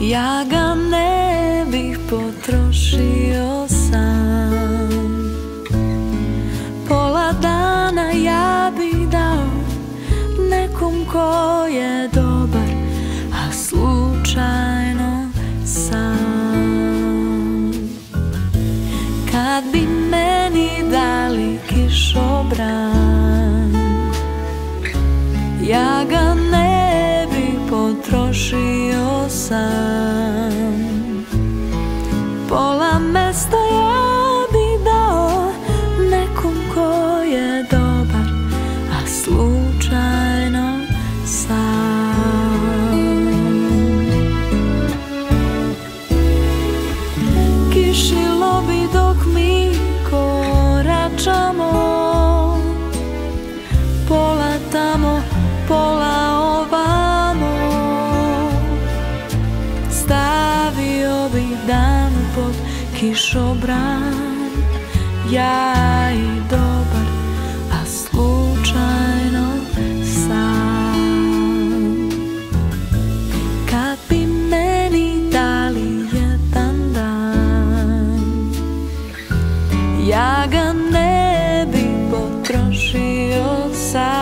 Ja ga ne bih potrošio sam. Pola dana ja bih dao Nekom ko je dobar A slučajno sam. Kad bi meni dali kišobran Ja ga ne bi potrošio sam ovi dan pod kišobran. Ja i dobar, a slučajno sam. Kad bi meni dali jedan dan Ja ga ne bi potrošio sam.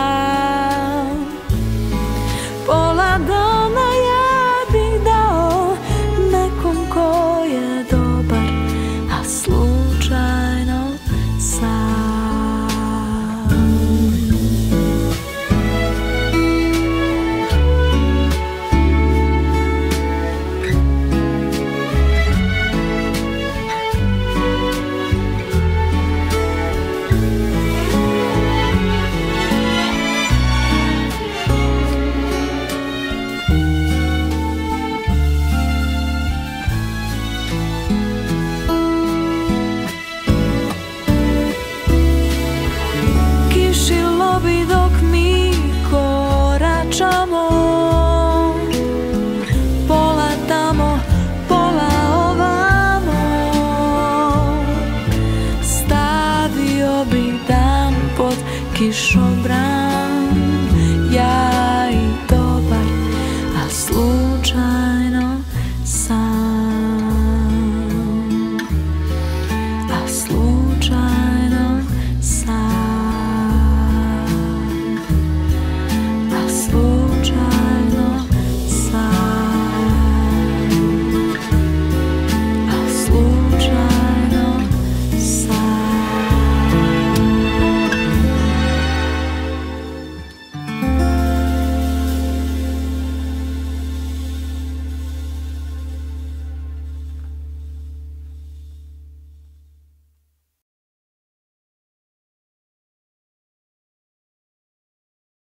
que sombra